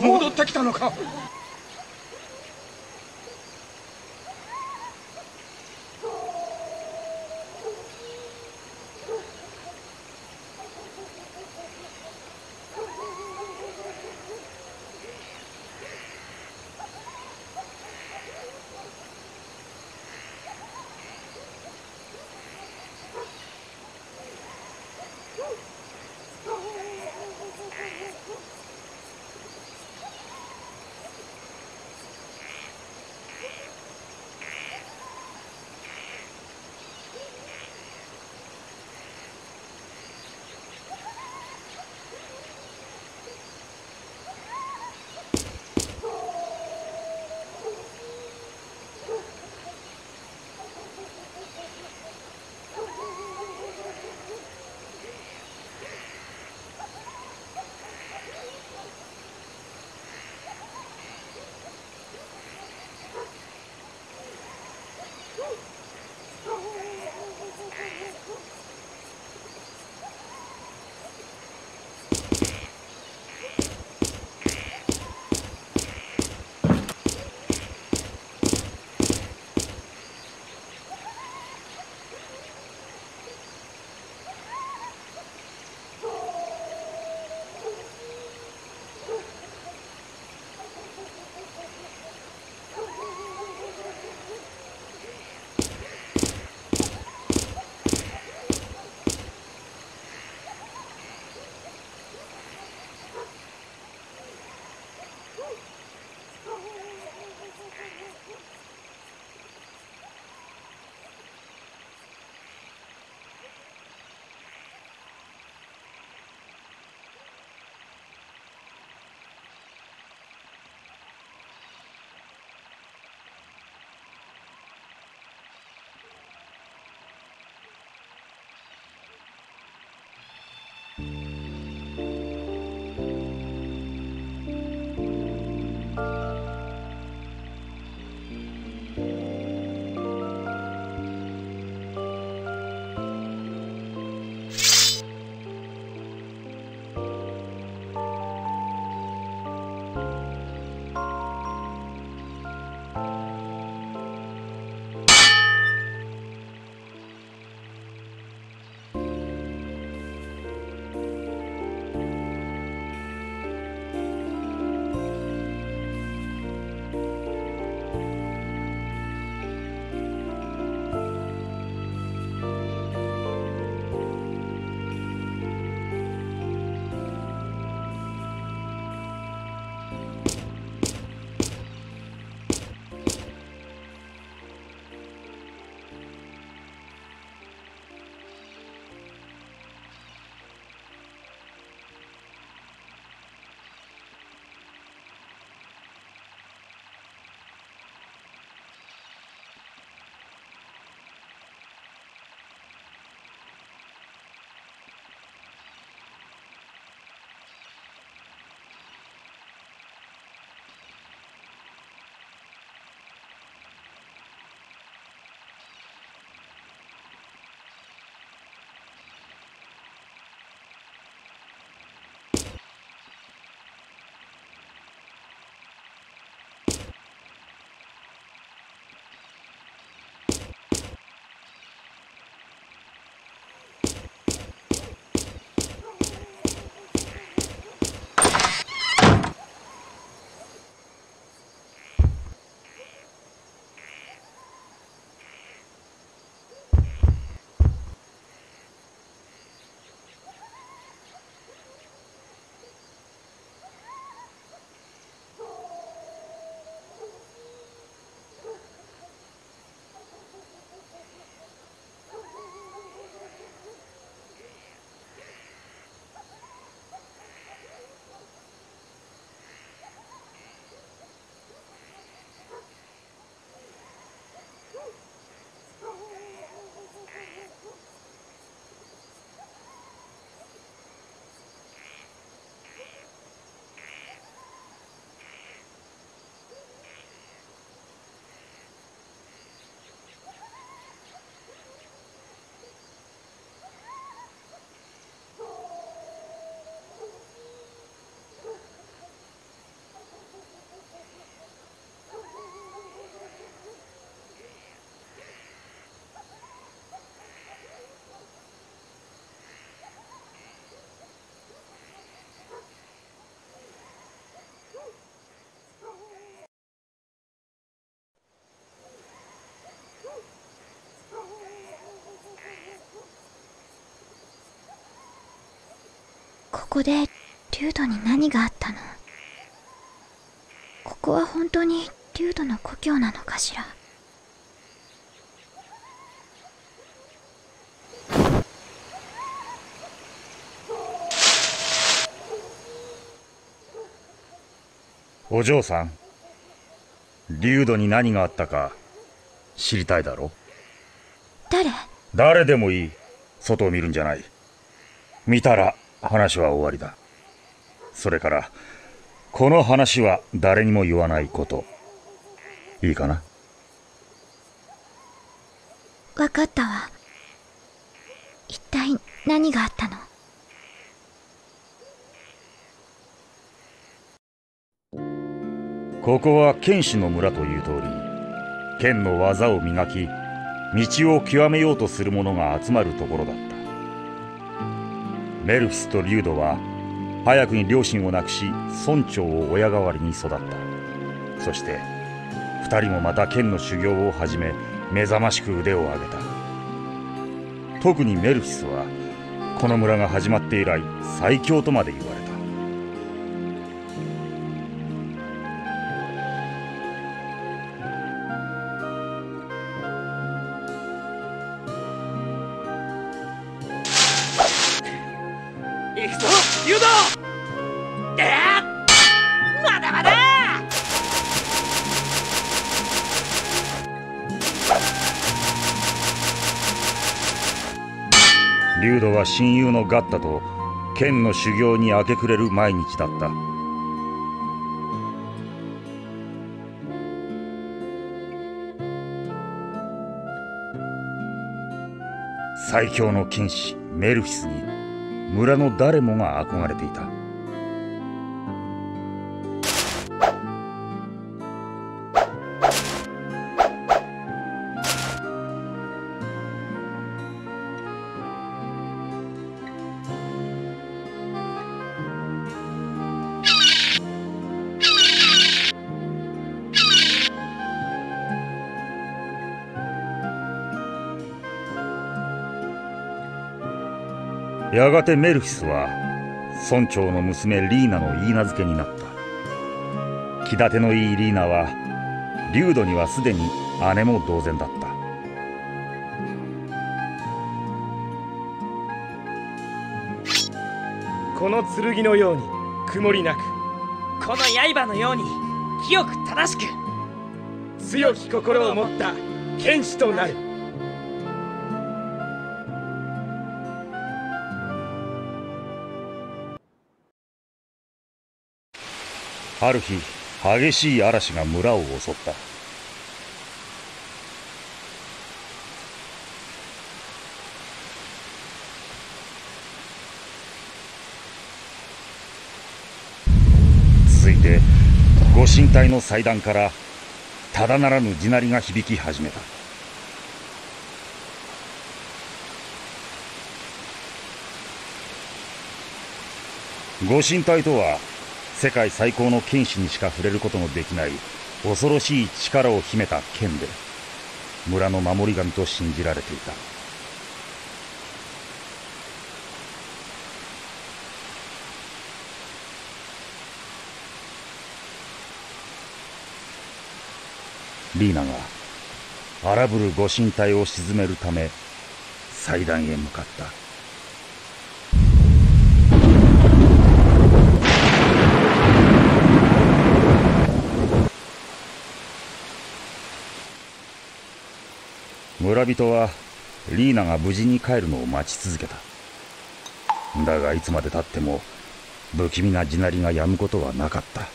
戻ってきたのか。こでリュードに何があったの？ここは本当にリュードの故郷なのかしら？お嬢さんリュードに何があったか知りたいだろ？誰？誰でもいい。外を見るんじゃない。見たら話は終わりだ。それからこの話は誰にも言わないこと。いいかな？わかったわ。一体何があったの？ここは剣士の村という通り剣の技を磨き道を極めようとする者が集まるところだ。ったメルフスとリュードは早くに両親を亡くし村長を親代わりに育った。そして2人もまた剣の修行を始め目覚ましく腕を上げた。特にメルフィスはこの村が始まって以来最強とまで言わ行くぞ。ユドえ、まだまだ。リュードは親友のガッタと剣の修行に明け暮れる毎日だった。最強の剣士メルフィスに村の誰もが憧れていた。やがてメルフィスは村長の娘リーナの言い名付けになった。気立てのいいリーナはリュードにはすでに姉も同然だった。この剣のように曇りなくこの刃のように清く正しく。強き心を持った剣士となるある日激しい嵐が村を襲った。続いてご神体の祭壇からただならぬ地鳴りが響き始めた。ご神体とは世界最高の剣士にしか触れることのできない恐ろしい力を秘めた剣で村の守り神と信じられていた。リーナが荒ぶるご神体を鎮めるため祭壇へ向かった。村人はリーナが無事に帰るのを待ち続けた。だがいつまでたっても不気味な地鳴りが止むことはなかった。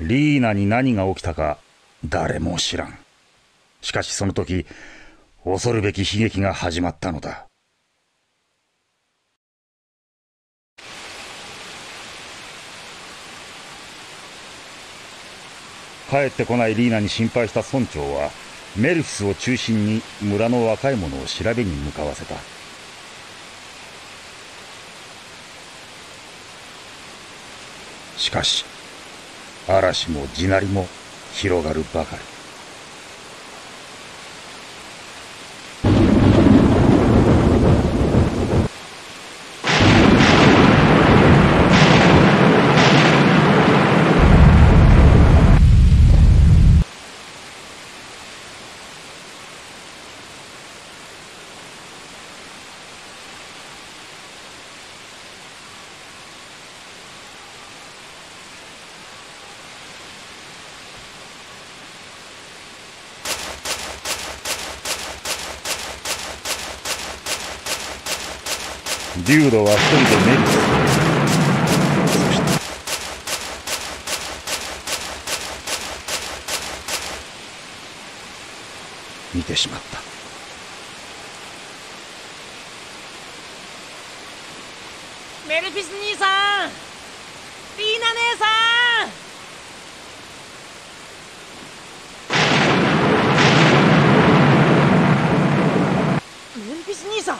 リーナに何が起きたか誰も知らん。しかしその時恐るべき悲劇が始まったのだ。帰ってこないリーナに心配した村長はメルフィスを中心に村の若い者を調べに向かわせた。しかし嵐も地鳴りも広がるばかり。デュードは一人でメリスそして。見てしまったメルフィス兄さんリーナ姉さんメルフィス兄さん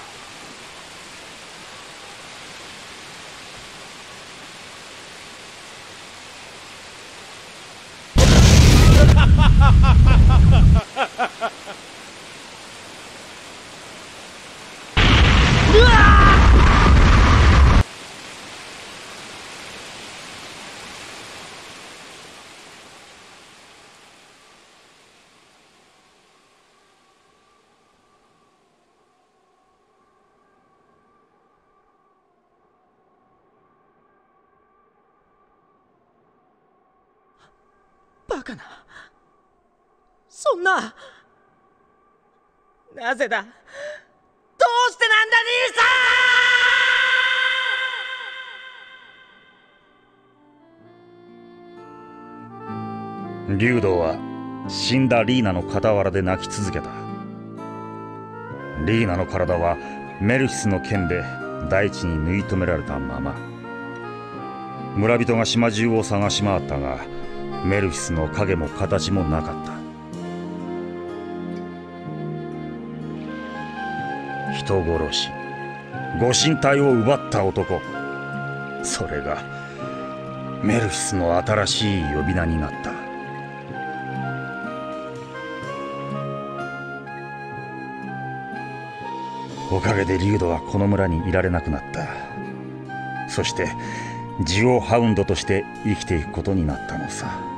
バカな。そんな。なぜだ。どうしてなんだ兄さん。竜道は死んだリーナの傍らで泣き続けた。リーナの体はメルフィスの剣で大地に縫い止められたまま。村人が島中を探し回ったがメルフィスの影も形もなかった。人殺し。ご神体を奪った男。それがメルフィスの新しい呼び名になった。おかげでリュードはこの村にいられなくなった。そしてジオハウンドとして生きていくことになったのさ。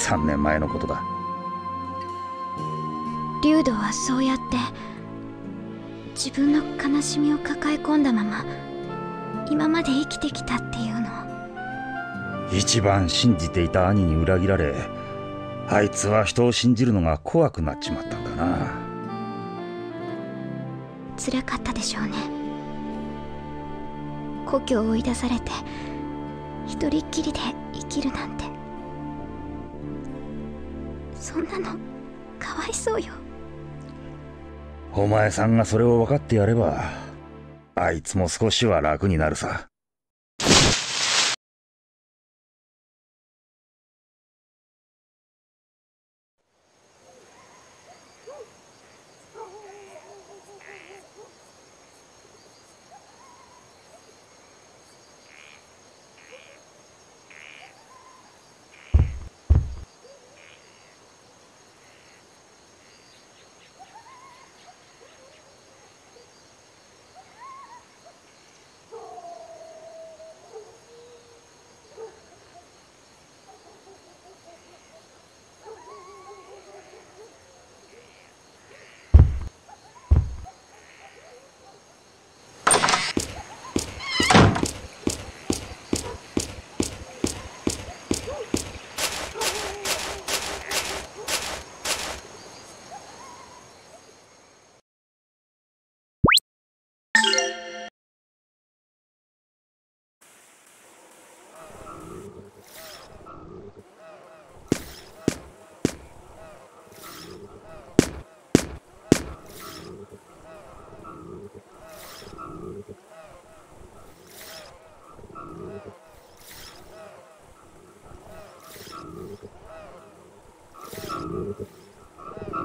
3年前のことだ。リュウドはそうやって自分の悲しみを抱え込んだまま今まで生きてきたっていうの。一番信じていた兄に裏切られあいつは人を信じるのが怖くなっちまったんだな。辛かったでしょうね。故郷を追い出されて一人っきりで生きるなんてそんなのかわいそうよ。お前さんがそれを分かってやればあいつも少しは楽になるさ「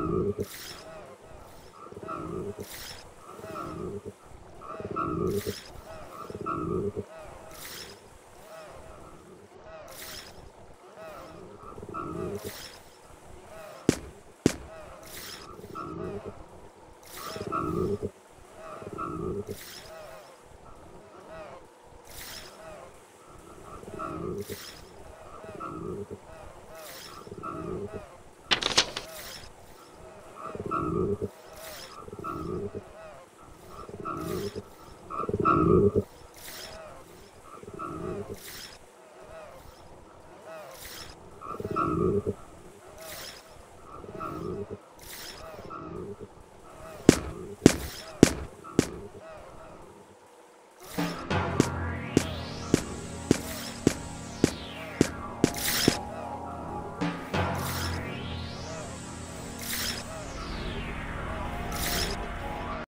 Thank you. Uh...